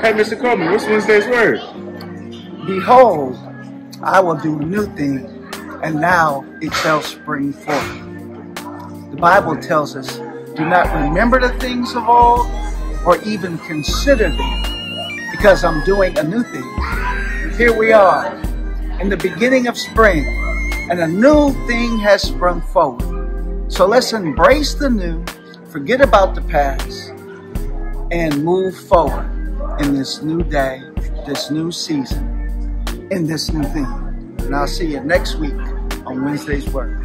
Hey, Mr. Coleman, what's Wednesday's word? Behold, I will do a new thing, and now it shall spring forth. The Bible tells us, do not remember the things of old, or even consider them, because I'm doing a new thing. Here we are, in the beginning of spring, and a new thing has sprung forth. So let's embrace the new, forget about the past, and move forward in this new day, this new season, in this new thing. And I'll see you next week on Wednesday's Word.